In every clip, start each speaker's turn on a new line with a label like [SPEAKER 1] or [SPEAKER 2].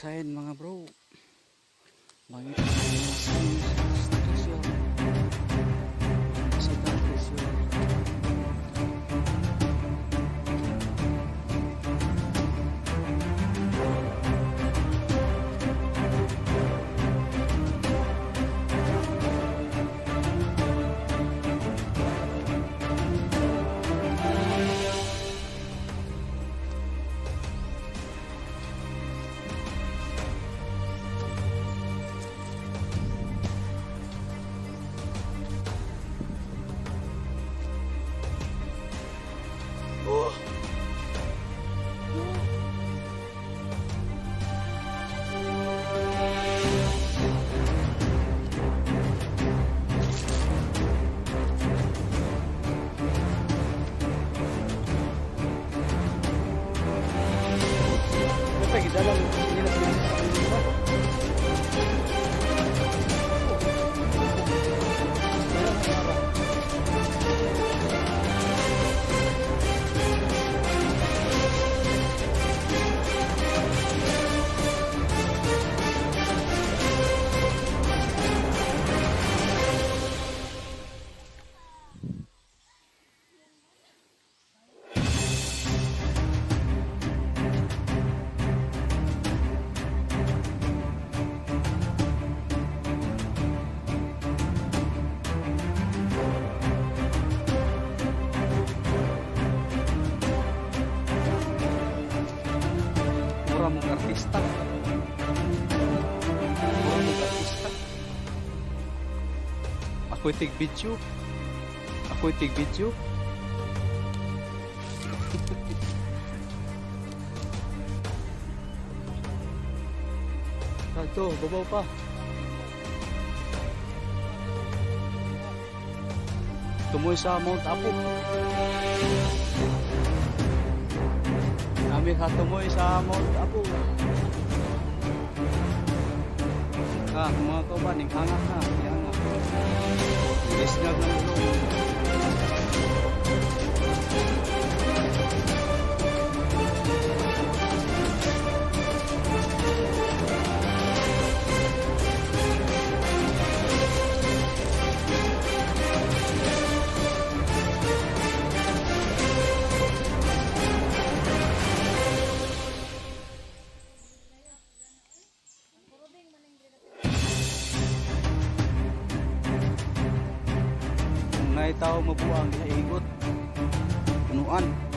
[SPEAKER 1] sign mga bro. Langit ng sign. Sa Sa Thank you. Tig video. Ako'y tig video. Ito, babaw pa. Tumoy sa Mount Apo. Kami katumoy sa Mount Apo. Ah, mga kauban, hangak na. Hangak. Let's tao mabuang sa igot, punuan.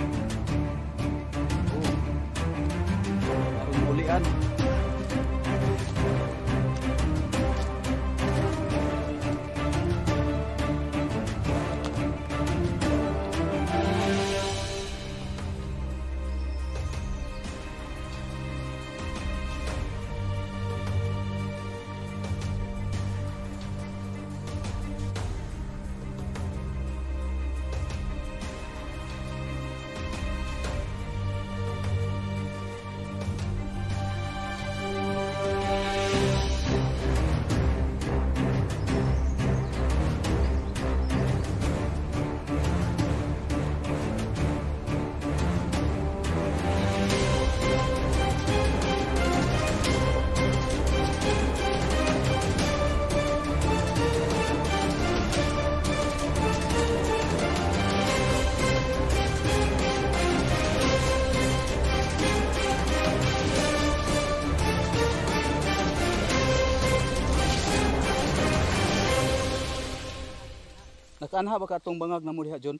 [SPEAKER 1] Nakaanha ba ka itong bangag na mo diha, John?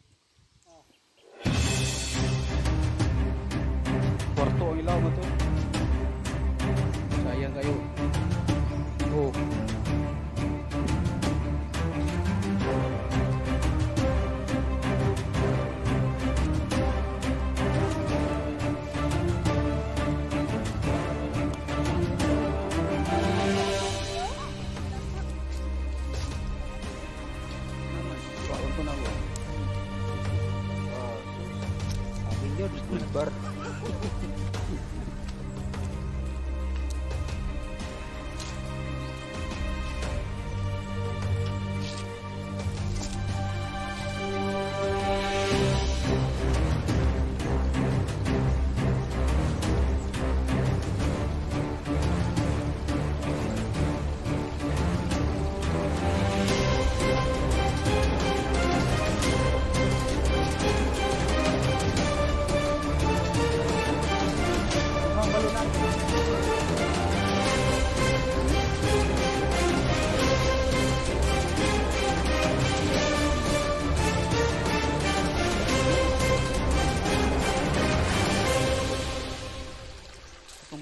[SPEAKER 1] Kwarto ang ilaw mo to. Sabi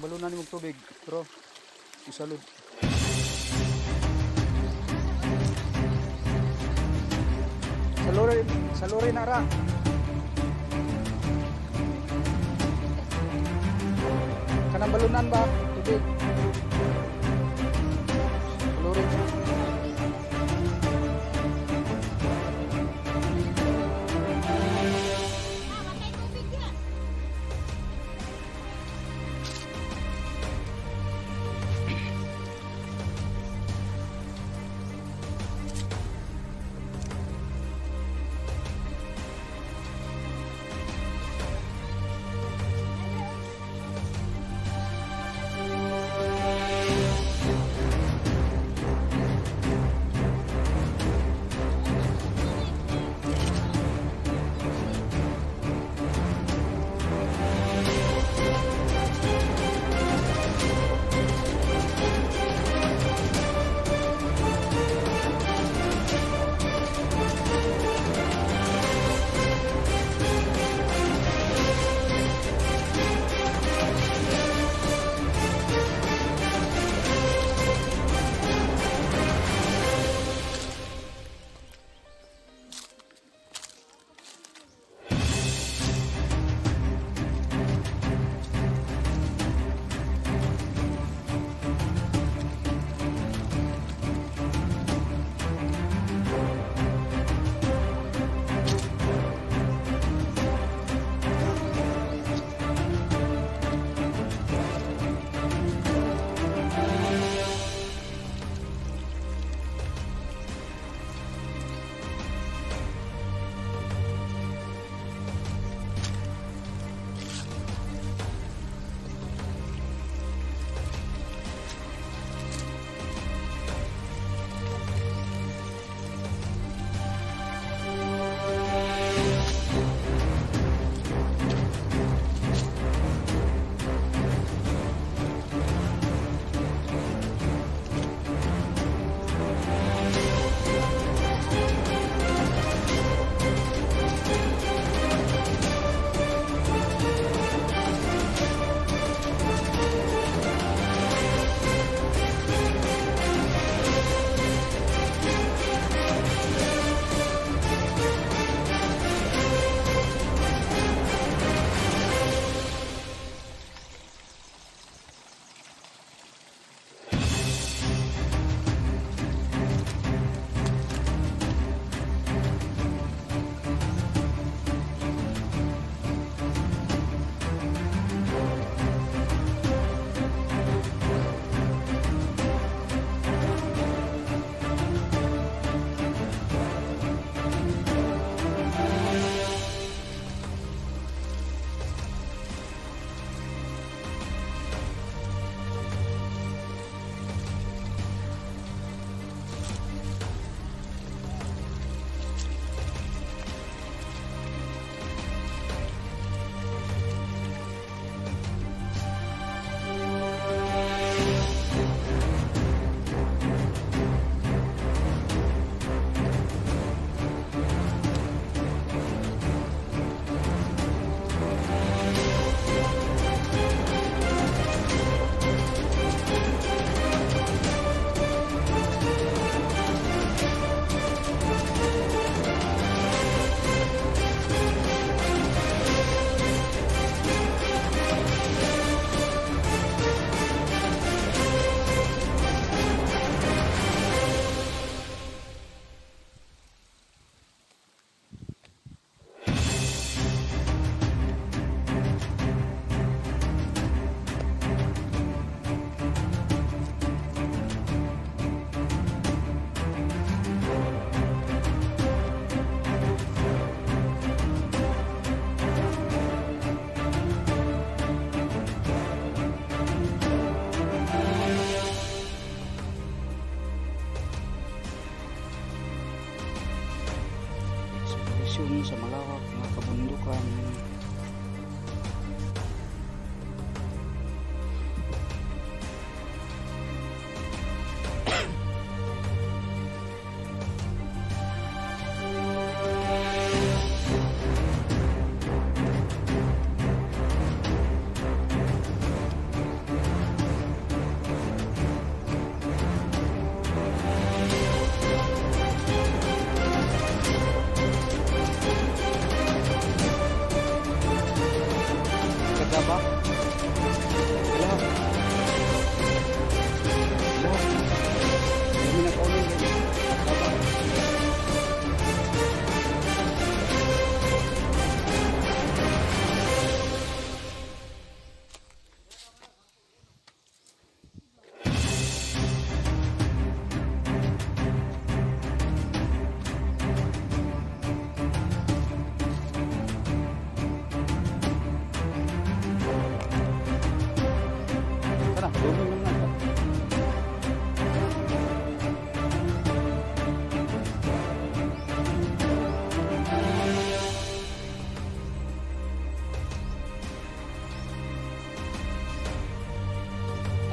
[SPEAKER 1] baluna ni mong tubig pero isalod saluri saluri na ra. Kanang balunan ba tubig? Saluri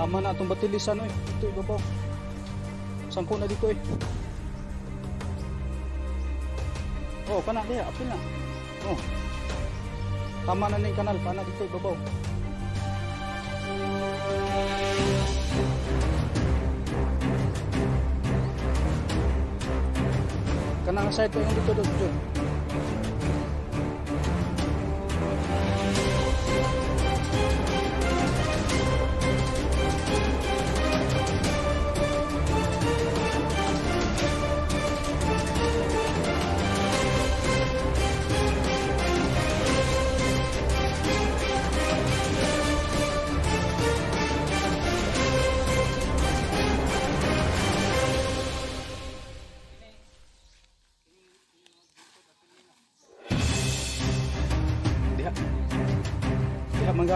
[SPEAKER 1] Tama na itong batilisan eh. Ito ibabaw. Sangko na dito eh. Oh, kana diya, apil na. Oh. Tama na ning kanal, pana dito ibabaw. Kana nga side ko yung dito dito. Diha.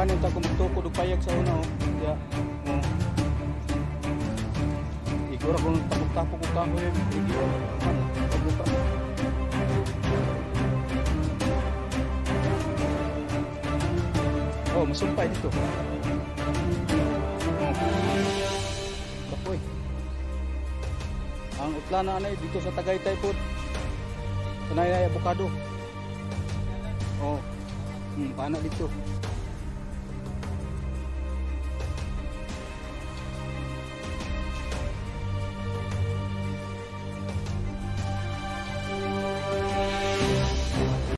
[SPEAKER 1] Mangganin ta kung magtukod og payag sa una oh. Diha. Oh. Igura kung tapok-tapok og kahoy. Igura. Man, pabuka. Oh, masumpay dito. Kapoy. Ang utlana na dito sa Tagaytay po. Kanay ay avocado. Oh. Hmm, paano dito?